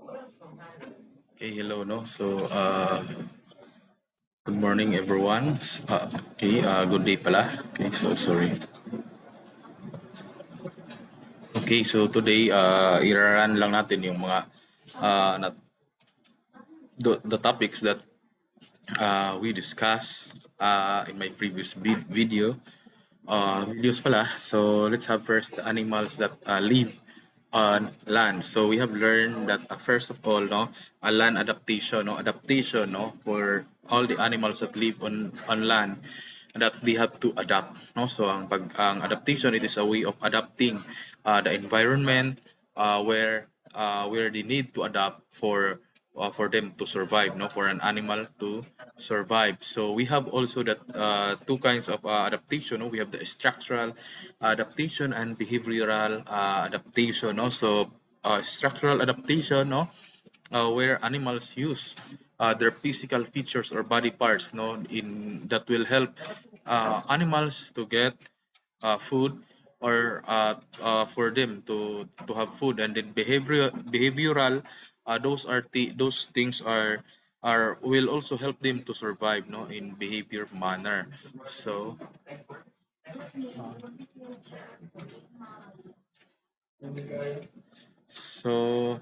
Okay, hello, no? So, uh, good morning, everyone. Uh, okay, uh, good day pala. Okay, so sorry. Okay, so today, uh, iraran lang natin yung mga uh, not, the, the topics that uh, we discussed uh, in my previous video. Uh, videos pala. So, let's have first the animals that uh, live on land. So we have learned that uh, first of all, no, a land adaptation, no, adaptation, no, for all the animals that live on on land that they have to adapt, no. So ang pag ang adaptation it is a way of adapting uh, the environment uh, where uh, where they need to adapt for uh, for them to survive, no, for an animal to survive. So we have also that uh, two kinds of uh, adaptation. No? We have the structural adaptation and behavioral uh, adaptation. No? So uh, structural adaptation, no, uh, where animals use their physical features or body parts, no, in that will help animals to get food or for them to to have food, and then behavioral behavioral those are those things are are will also help them to survive no in behavior manner. So so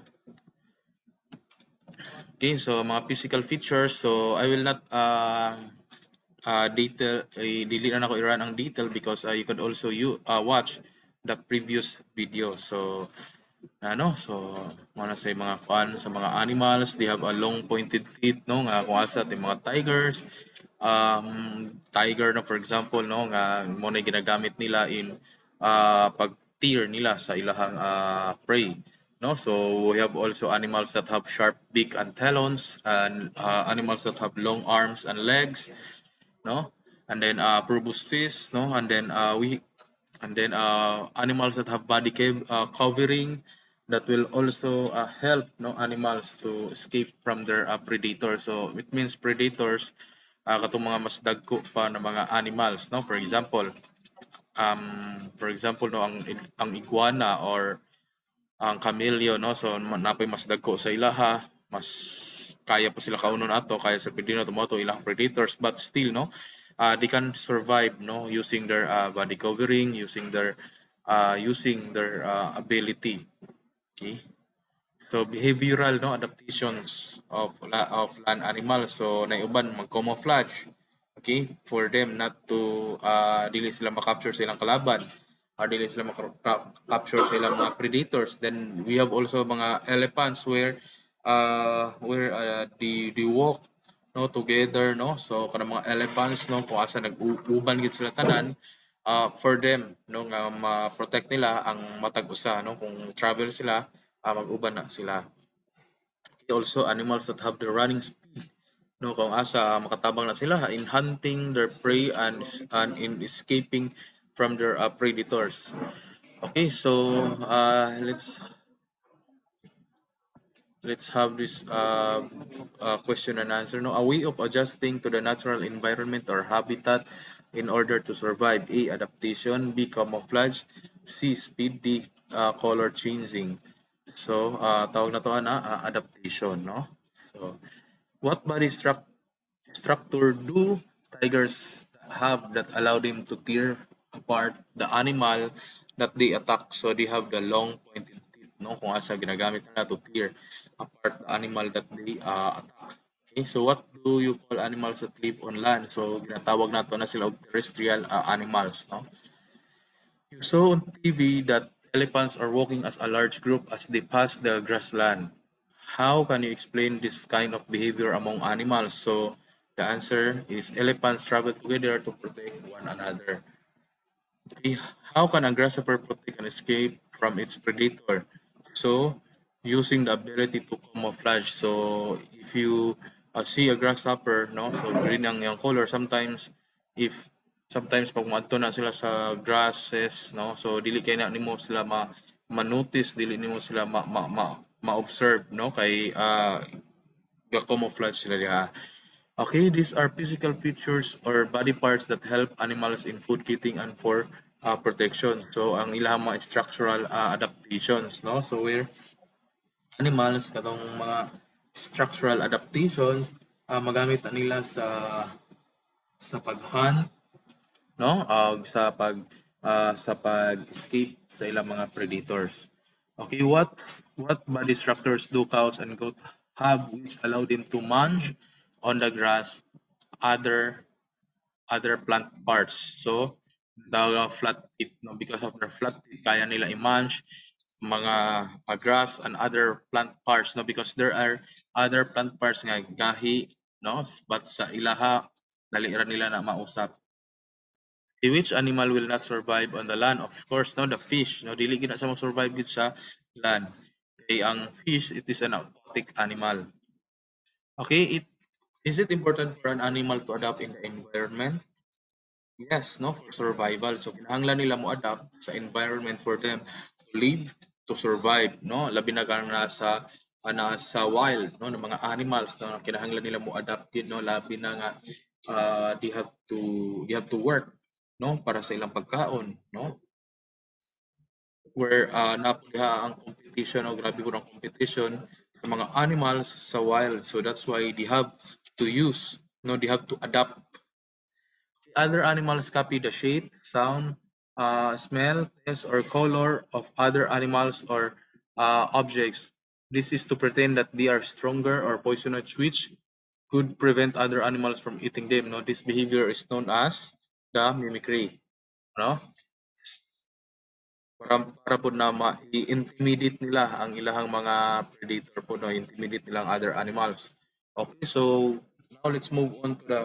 okay so mga physical features so i will not uh uh detail uh, dili na ako i-run ang detail because uh, you can also you uh, watch the previous video. So ano so muna sa mga kuan sa mga animals they have a long pointed teeth no nga kung asa ti mga tigers. Um tiger no for example no nga mo na ginagamit nila in uh, pag tear nila sa ilahang uh, prey no. So we have also animals that have sharp beak and talons and uh, animals that have long arms and legs no. And then uh proboscis no. And then uh we and then uh, animals that have body uh, covering that will also uh, help no animals to escape from their uh, predators so it means predators uh, katong mga mas dagko pa na mga animals no? For example um for example no ang ang iguana or ang camellia no? So napay mas dagko sa ilaha mas kaya pa sila kaunon ato kaya sa na tumoto ilang predators. But still no uh, they can survive no using their uh, body covering using their uh, using their uh, ability. Okay. So behavioral no adaptations of of land animals so naiuban mag camouflage okay for them not to uh, dili sila ma-capture sa ilang kalaban or dili sila ma-capture sa ilang mga predators. Then we have also mga elephants where uh, where uh, they, they walk no together no? So kana mga elephants no kung asa nag-uban gid sila tanan uh, for them no nga ma-protect nila ang matag usa no? Kung travel sila uh, mag-uban na sila. Also animals that have the running speed no? Kung asa makatabang na sila in hunting their prey and and in escaping from their uh, predators. Okay so uh, let's let's have this uh, uh, question and answer. No, a way of adjusting to the natural environment or habitat in order to survive. A. Adaptation. B. Camouflage. C. Speed. D. Uh, color changing. So, uh, tawag na to na uh, adaptation. No? So, what body struct structure do tigers have that allow them to tear apart the animal that they attack? So, they have the long pointed teeth. no kung asa ginagamit nila to tear apart the animal that they uh, attack. Okay so what do you call animals that live on land? So ginatawag nato na sila terrestrial uh, animals no? You saw on TV that elephants are walking as a large group as they pass the grassland. How can you explain this kind of behavior among animals? So the answer is elephants travel together to protect one another. Okay how can a grasshopper protect and escape from its predator? So using the ability to camouflage. So if you uh, see a grasshopper, no, so green ang yung color. Sometimes if sometimes pag madto na sila sa grasses, no, so dili kay na nimo sila ma ma-notice, dili nimo sila ma ma, ma, ma-observe, no, kay uh, camouflage sila diha. Okay, these are physical features or body parts that help animals in food getting and for uh, protection. So ang ilang mga structural uh, adaptations, no? So where animals katong mga structural adaptations uh, magamit nila sa sa paghunt no? Og sa pag uh, sa pag-escape sa ilang mga predators. Okay what what body structures do cows and goat have which allow them to munch on the grass other other plant parts? So the flat teeth no? Because of their flat teeth kaya nila i-munch mga uh, grass and other plant parts no? Because there are other plant parts nga gahi no? But sa ilaha dali ra nila na mausap. Which animal will not survive on the land? Of course no the fish no? Dili gid sa survive gid sa land. Okay ang fish it is an aquatic animal. Okay it is it important for an animal to adapt in the environment? Yes no for survival. So kinahanglan nila mo adapt sa environment for them to live to survive no? Labi na kang nasa uh, sa wild no? Ng mga animals no? Kinahanglan nila mo adapt din no? Labi na nga uh, they have to they have to work no? Para sa ilang pagkaon no? Where uh, napadiha ang competition o grabe ko ng competition sa mga animals sa wild. So that's why they have to use no? They have to adapt. Other animals copy the shape sound uh, smell taste or color of other animals or uh, objects. This is to pretend that they are stronger or poisonous which could prevent other animals from eating them. No this behavior is known as the mimicry no para para po na ma-intimidate nila ang ilahang mga predator po no? Intimidate nilang other animals. Okay so now let's move on to the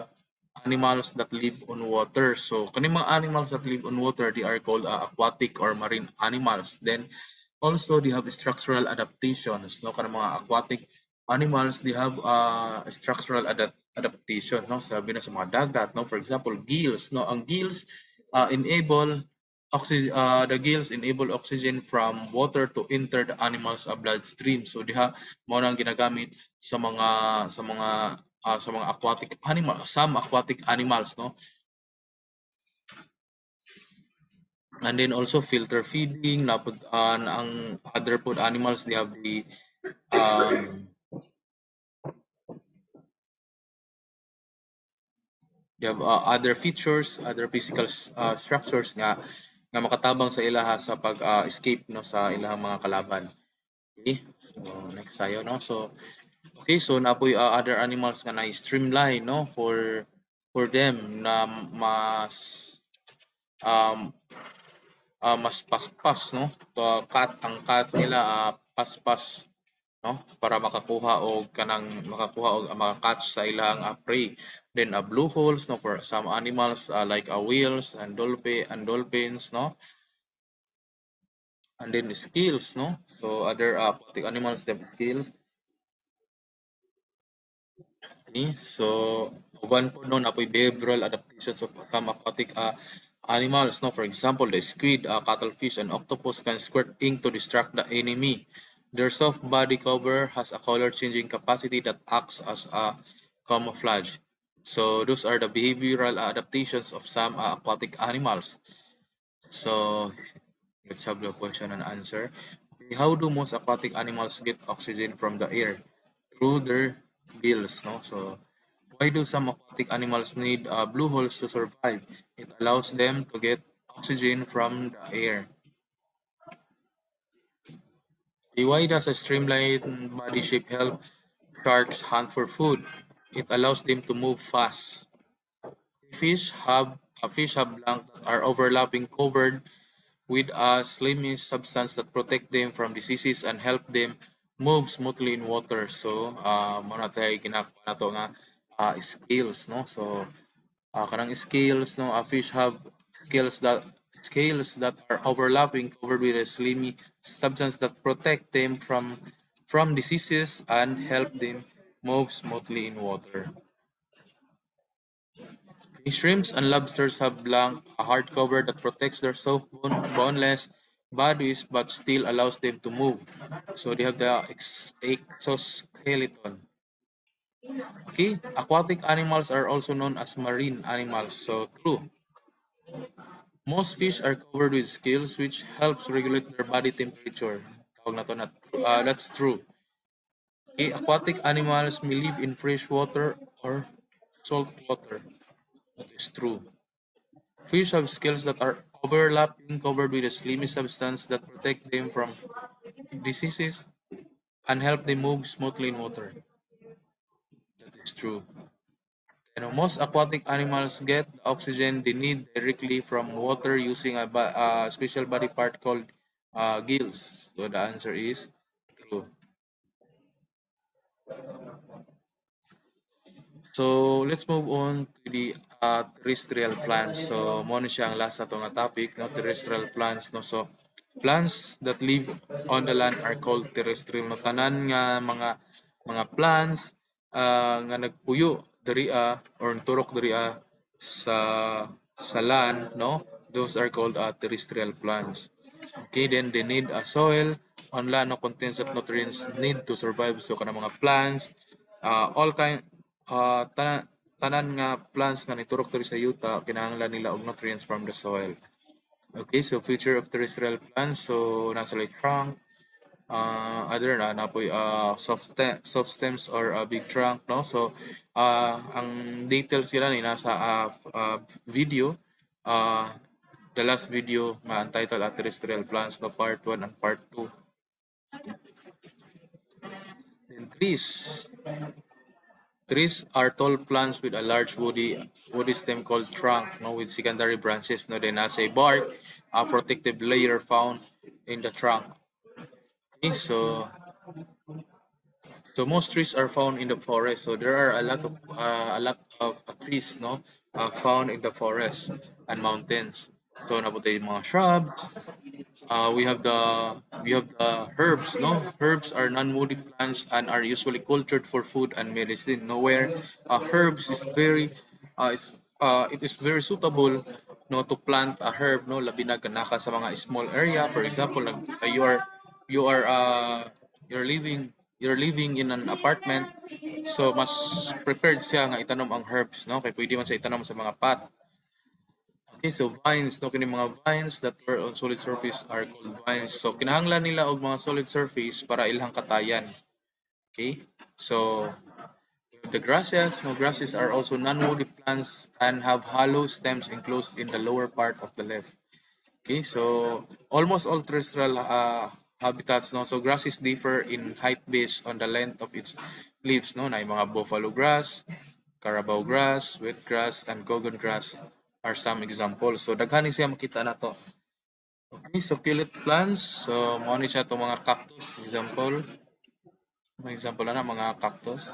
animals that live on water. So kaning mga animals that live on water they are called uh, aquatic or marine animals. Then also they have structural adaptations no? Kanang mga aquatic animals they have uh, structural adapt adaptation no? Sabi na sa mga dagat no? For example gills no? Ang gills uh, enable oxygen uh, the gills enable oxygen from water to enter the animals uh, bloodstream. So diha mo nang ginagamit sa mga sa mga uh, sa mga aquatic animals some aquatic animals no and then also filter feeding na uh, ang other food animals they have the um, They have uh, other features, other physical uh, structures nga nga makatabang sa ilaha sa pag-escape uh, no sa ilahang mga kalaban. Okay? So next tayo no. So okay, so napoy uh, other animals nga na streamline no for for them na mas um uh, mas paspas no. To cut ang cut nila uh, paspas no? Para makakuha og kanang makakuha og uh, maka-catch sa ilang uh, prey. Then uh, blue holes no for some animals uh, like uh, whales and dolphin and dolphins no? And then scales no? So other uh, animals have scales so one po no napoy behavioral adaptations of some aquatic uh, animals no for example the squid uh, cuttlefish and octopus can squirt ink to distract the enemy their soft body cover has a color-changing capacity that acts as a camouflage. So those are the behavioral adaptations of some uh, aquatic animals. So let's have the question and answer. How do most aquatic animals get oxygen from the air? Through their gills. No? So why do some aquatic animals need uh, blowholes to survive? It allows them to get oxygen from the air. Why does a streamlined body shape help sharks hunt for food? It allows them to move fast. Fish have a fish have lungs that are overlapping covered with a slimy substance that protect them from diseases and help them move smoothly in water. So, uh, tayo ginagawa na to nga uh, scales, no? So, uh, kanang scales, no? A fish have scales that scales that are overlapping covered with a slimy substance that protect them from from diseases and help them move smoothly in water. Shrimps and lobsters have blank, a hard cover that protects their soft bone, boneless bodies but still allows them to move. So they have the ex exoskeleton. Okay, aquatic animals are also known as marine animals. So true. Most fish are covered with scales which helps regulate their body temperature. Uh, that's true. Okay, aquatic animals may live in fresh water or salt water. That is true. Fish have scales that are overlapping, covered with a slimy substance that protect them from diseases and help them move smoothly in water. That is true. You know, most aquatic animals get the oxygen they need directly from water using a, a special body part called uh, gills. So the answer is true. So let's move on to the terrestrial plants. So mo na siya ang last na nga topic, no? terrestrial plants. No? So plants that live on the land are called terrestrial. No? Tanan nga mga mga plants uh, nga nagpuyo diri uh, or turok diri uh, sa sa land, no? Those are called uh, terrestrial plants. Okay, then they need a soil on land no contains of nutrients need to survive. So kana mga plants, uh, all kind uh, tanan, tanan nga plants nga niturok diri sa yuta kinahanglan nila og nutrients from the soil. Okay, so feature of terrestrial plants. So nasa like trunk, uh, other na napoy uh, soft, soft stems or a uh, big trunk no so uh, ang details sila ni nasa uh, uh, video uh, the last video nga entitled uh, terrestrial plants no part 1 and part 2 then trees trees are tall plants with a large woody woody stem called trunk no with secondary branches no then as a bark a protective layer found in the trunk so so most trees are found in the forest. So there are a lot of uh, a lot of trees, no, uh, found in the forest and mountains. So nabuti yung mga shrubs. Uh, we have the we have the herbs, no. Herbs are non-woody plants and are usually cultured for food and medicine. Nowhere uh, herbs is very uh, is uh, it is very suitable no to plant a herb no? Labi na kanaka sa mga small area. For example nag, uh, you are you are uh, you're living you're living in an apartment. So mas prepared siya nga itanom ang herbs no? Kay pwede man sa itanom sa mga pot okay so vines no kini mga vines that were on solid surface are called vines. So kinahanglan nila og mga solid surface para ilang katayan. Okay? So the grasses no grasses are also non-woody plants and have hollow stems enclosed in the lower part of the leaf. Okay? So almost all terrestrial uh, habitats no so grasses differ in height based on the length of its leaves no na mga buffalo grass carabao grass wheat grass and cogon grass are some examples. So daghan siya makita na to. Okay so pilot plants. So mo ni siya to mga cactus example. Mga example na mga cactus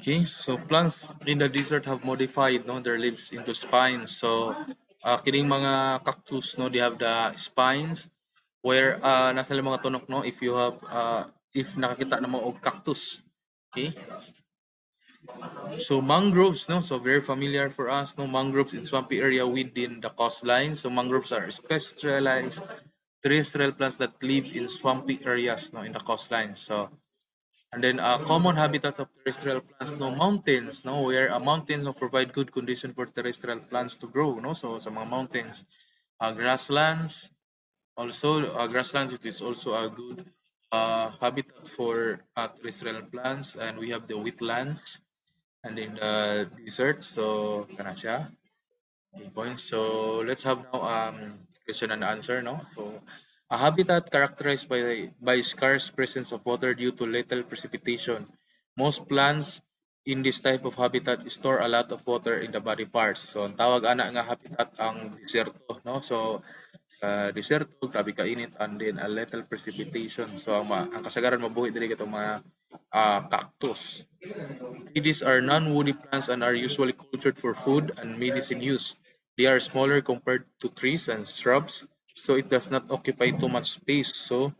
Okay, so plants in the desert have modified no their leaves into spines. So uh, kining mga cactus no they have the spines where uh, nasa mga tunok no if you have uh, if nakakita na mo cactus. Okay? So mangroves no so very familiar for us no mangroves in swampy area within the coastline. So mangroves are specialized terrestrial plants that live in swampy areas no in the coastline. So and then uh, common habitats of terrestrial plants, no mountains, no where uh, mountains no, provide good condition for terrestrial plants to grow, no. So sa mountains, uh, grasslands, also uh, grasslands it is also a good uh, habitat for uh, terrestrial plants, and we have the wetlands, and in the desert, so kana siya. Okay, points. So let's have now um question and answer, no. So a habitat characterized by, by scarce presence of water due to little precipitation. Most plants in this type of habitat store a lot of water in the body parts. So ang tawag ana nga habitat ang deserto, no? So uh, deserto, grabe ka init and then a little precipitation. So ang, ang kasagaran mabuhi diri mga uh, cactus. These are non-woody plants and are usually cultured for food and medicine use. They are smaller compared to trees and shrubs So it does not occupy too much space. So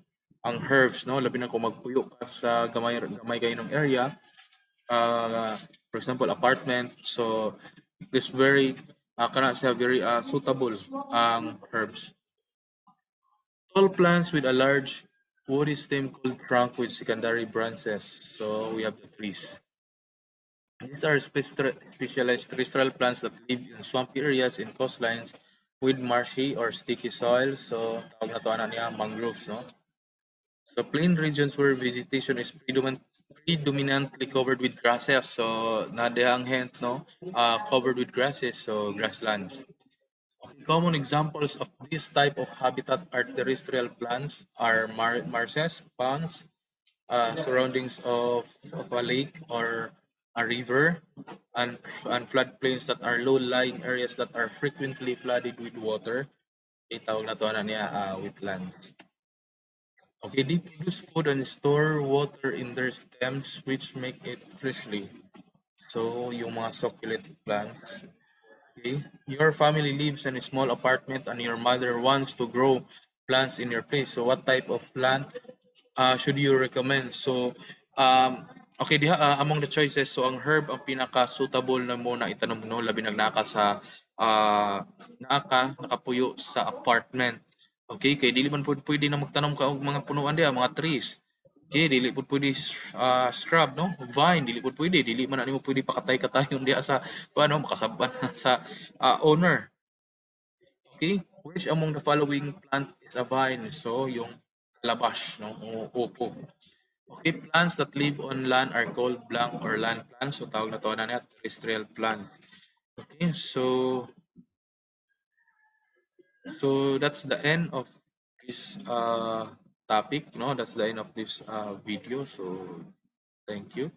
ang herbs, no, labi na kung magpuyo ka sa gamay gamay kayo ng area, uh, for example apartment so this very uh, siya very uh, suitable ang um, herbs Tall plants with a large woody stem called trunk with secondary branches. So we have the trees. These are specialized terrestrial plants that live in swampy areas and coastlines with marshy or sticky soil. So tawag na to niya mangroves, no? The plain regions where vegetation is predominant, predominantly covered with grasses. So nadehang hent, no? Uh, covered with grasses, so grasslands. Common examples of this type of habitat are terrestrial plants are mar marshes, ponds, uh, surroundings of, of a lake or a river, and, and floodplains that are low-lying areas that are frequently flooded with water. Itawag na to na niya uh, wetlands. Okay, they produce food and store water in their stems which make it freshly. So, yung mga succulent plants. Okay, your family lives in a small apartment and your mother wants to grow plants in your place. So what type of plant uh, should you recommend? So um, okay diha uh, among the choices so ang herb ang pinaka suitable na mo na itanom no labi nagnaka sa uh, naka nakapuyo sa apartment. Okay, kay dili man pwede na magtanom ka og mga punuan diha, mga trees. Okay, dili pud pwede uh, scrub no, vine dili pud pwede, dili man nimo pwede pakatay-katayon diha sa paano makasaban sa uh, owner. Okay, which among the following plant is a vine? So yung labash no, upo. Okay, plants that live on land are called blank or land plants. So tawag na to na terrestrial plant. Okay, so so that's the end of this uh topic no that's the end of this uh, video so thank you